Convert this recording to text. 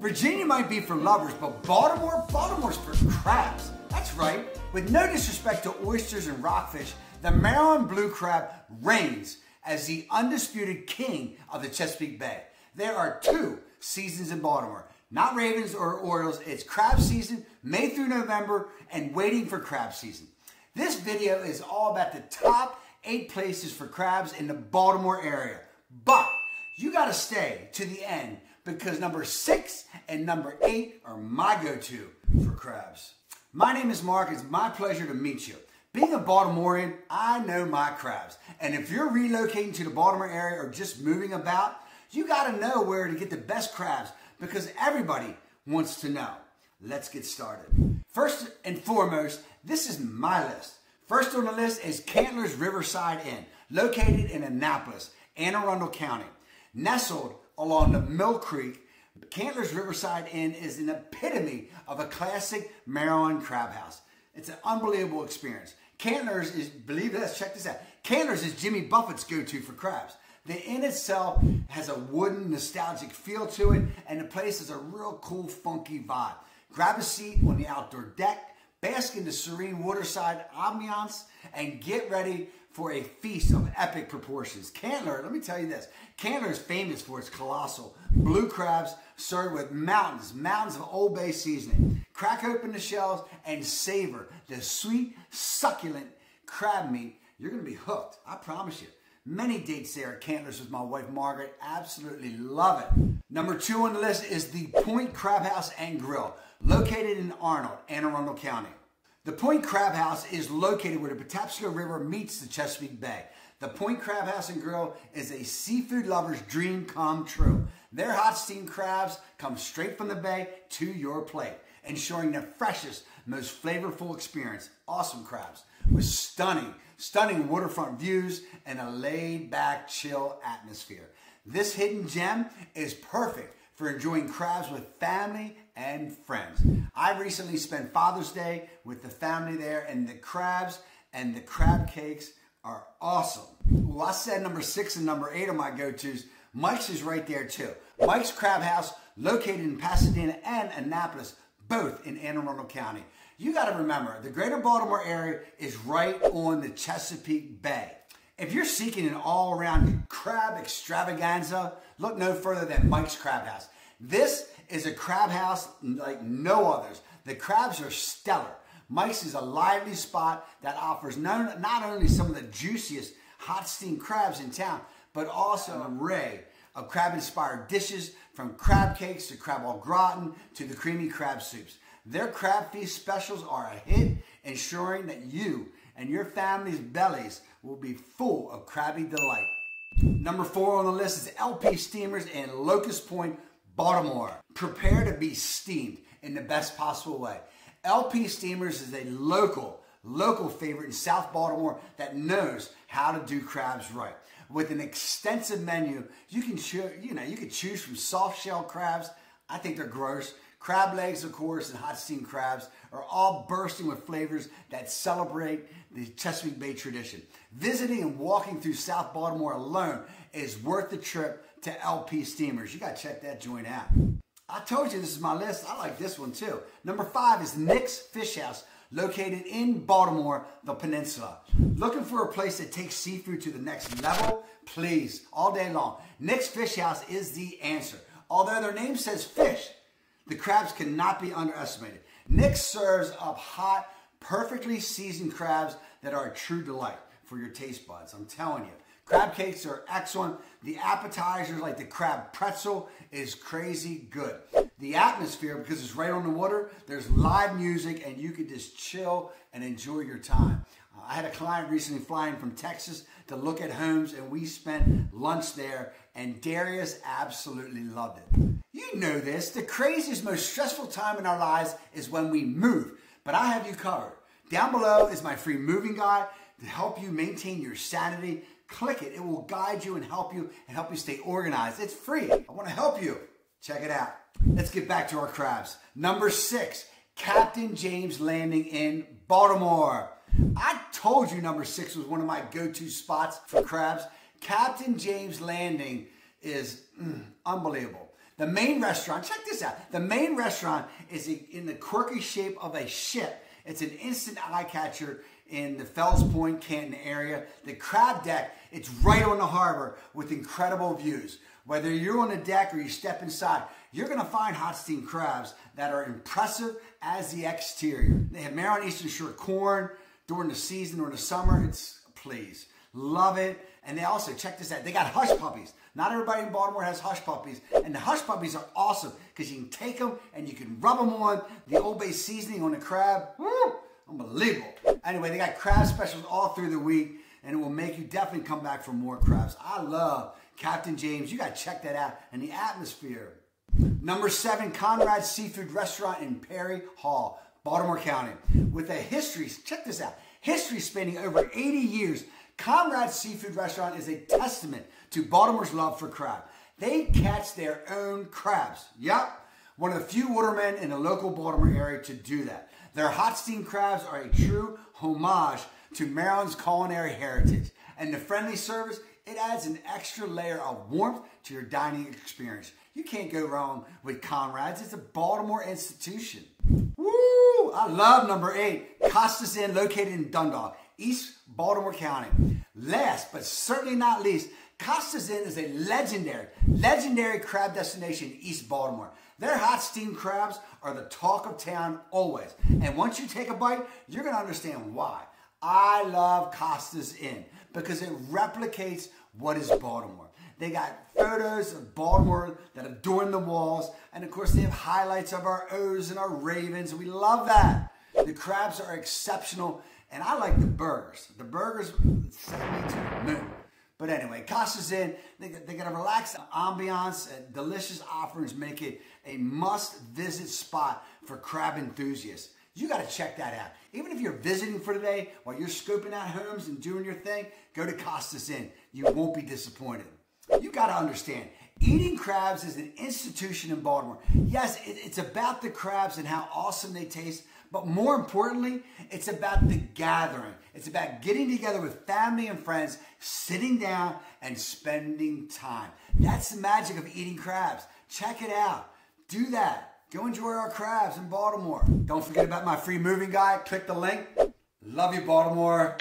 Virginia might be for lovers, but Baltimore, Baltimore's for crabs. That's right. With no disrespect to oysters and rockfish, the Maryland blue crab reigns as the undisputed king of the Chesapeake Bay. There are two seasons in Baltimore. Not Ravens or Orioles, it's crab season, May through November, and waiting for crab season. This video is all about the top eight places for crabs in the Baltimore area. But you gotta stay to the end because number six and number eight are my go-to for crabs. My name is Mark. It's my pleasure to meet you. Being a Baltimorean, I know my crabs. And if you're relocating to the Baltimore area or just moving about, you got to know where to get the best crabs because everybody wants to know. Let's get started. First and foremost, this is my list. First on the list is Cantler's Riverside Inn, located in Annapolis, Anne Arundel County. Nestled along the Mill Creek, Cantler's Riverside Inn is an epitome of a classic Maryland crab house. It's an unbelievable experience. Cantler's is, believe this, check this out. Cantler's is Jimmy Buffett's go-to for crabs. The inn itself has a wooden, nostalgic feel to it, and the place has a real cool, funky vibe. Grab a seat on the outdoor deck, bask in the serene waterside ambiance, and get ready for a feast of epic proportions. Cantler, let me tell you this, Cantler is famous for its colossal blue crabs served with mountains, mountains of Old Bay seasoning. Crack open the shells and savor the sweet, succulent crab meat. You're going to be hooked, I promise you. Many dates there at Cantler's with my wife Margaret. Absolutely love it. Number two on the list is the Point Crab House and Grill, located in Arnold, Anne Arundel County. The Point Crab House is located where the Patapsco River meets the Chesapeake Bay. The Point Crab House and Grill is a seafood lover's dream come true. Their hot steamed crabs come straight from the bay to your plate, ensuring the freshest, most flavorful experience. Awesome crabs with stunning, stunning waterfront views and a laid back, chill atmosphere. This hidden gem is perfect for enjoying crabs with family and friends. I recently spent Father's Day with the family there, and the crabs and the crab cakes are awesome. Well, I said number six and number eight are my go-tos. Mike's is right there too. Mike's Crab House, located in Pasadena and Annapolis, both in Anne Arundel County. You got to remember, the greater Baltimore area is right on the Chesapeake Bay. If you're seeking an all-around crab extravaganza, look no further than Mike's Crab House. This is a crab house like no others. The crabs are stellar. Mike's is a lively spot that offers not, not only some of the juiciest hot steamed crabs in town, but also an array of crab inspired dishes from crab cakes to crab au gratin to the creamy crab soups. Their crab feast specials are a hit, ensuring that you and your family's bellies will be full of crabby delight. Number four on the list is LP Steamers in Locust Point, Baltimore. Prepare to be steamed in the best possible way. LP Steamers is a local, local favorite in South Baltimore that knows how to do crabs right. With an extensive menu, you can choose, you know, you can choose from soft shell crabs. I think they're gross. Crab legs, of course, and hot steamed crabs are all bursting with flavors that celebrate the Chesapeake Bay tradition. Visiting and walking through South Baltimore alone is worth the trip to LP Steamers. You got to check that joint out. I told you this is my list. I like this one too. Number five is Nick's Fish House, located in Baltimore, the Peninsula. Looking for a place that takes seafood to the next level? Please, all day long. Nick's Fish House is the answer. Although their name says fish, the crabs cannot be underestimated. Nick serves up hot, perfectly seasoned crabs that are a true delight for your taste buds. I'm telling you. Crab cakes are excellent. The appetizers, like the crab pretzel, is crazy good. The atmosphere, because it's right on the water, there's live music and you can just chill and enjoy your time. I had a client recently flying from Texas to look at homes and we spent lunch there and Darius absolutely loved it. You know this, the craziest, most stressful time in our lives is when we move, but I have you covered. Down below is my free moving guide to help you maintain your sanity Click it. It will guide you and help you and help you stay organized. It's free. I want to help you. Check it out. Let's get back to our crabs. Number six, Captain James Landing in Baltimore. I told you number six was one of my go-to spots for crabs. Captain James Landing is mm, unbelievable. The main restaurant, check this out. The main restaurant is in the quirky shape of a ship. It's an instant eye catcher in the Fells Point, Canton area. The crab deck, it's right on the harbor with incredible views. Whether you're on the deck or you step inside, you're gonna find hot steam crabs that are impressive as the exterior. They have Maryland Eastern Shore corn during the season or the summer. It's, please, love it. And they also, check this out, they got hush puppies. Not everybody in Baltimore has hush puppies. And the hush puppies are awesome because you can take them and you can rub them on the Old Bay seasoning on the crab. Woo! Unbelievable. Anyway, they got crab specials all through the week and it will make you definitely come back for more crabs. I love Captain James. You got to check that out. And the atmosphere. Number seven, Conrad Seafood Restaurant in Perry Hall, Baltimore County. With a history, check this out, history spanning over 80 years, Conrad Seafood Restaurant is a testament to Baltimore's love for crab. They catch their own crabs. Yep, one of the few watermen in the local Baltimore area to do that. Their hot steam crabs are a true homage to Maryland's culinary heritage. And the friendly service, it adds an extra layer of warmth to your dining experience. You can't go wrong with Conrad's. It's a Baltimore institution. Woo! I love number eight, Costas Inn, located in Dundalk, East Baltimore County. Last but certainly not least, Costas Inn is a legendary, legendary crab destination in East Baltimore. Their hot steamed crabs are the talk of town always. And once you take a bite, you're to understand why. I love Costas Inn because it replicates what is Baltimore. They got photos of Baltimore that adorn the walls. And of course, they have highlights of our O's and our Ravens. We love that. The crabs are exceptional. And I like the burgers. The burgers send me to the moon. But anyway, Costas Inn, they, they got a relaxed ambiance and delicious offerings make it a must visit spot for crab enthusiasts. You got to check that out. Even if you're visiting for today, while you're scoping out homes and doing your thing, go to Costas Inn. You won't be disappointed. You got to understand, eating crabs is an institution in Baltimore. Yes, it, it's about the crabs and how awesome they taste, but more importantly, it's about the gathering. It's about getting together with family and friends, sitting down and spending time. That's the magic of eating crabs. Check it out. Do that. Go enjoy our crabs in Baltimore. Don't forget about my free moving guide. Click the link. Love you, Baltimore.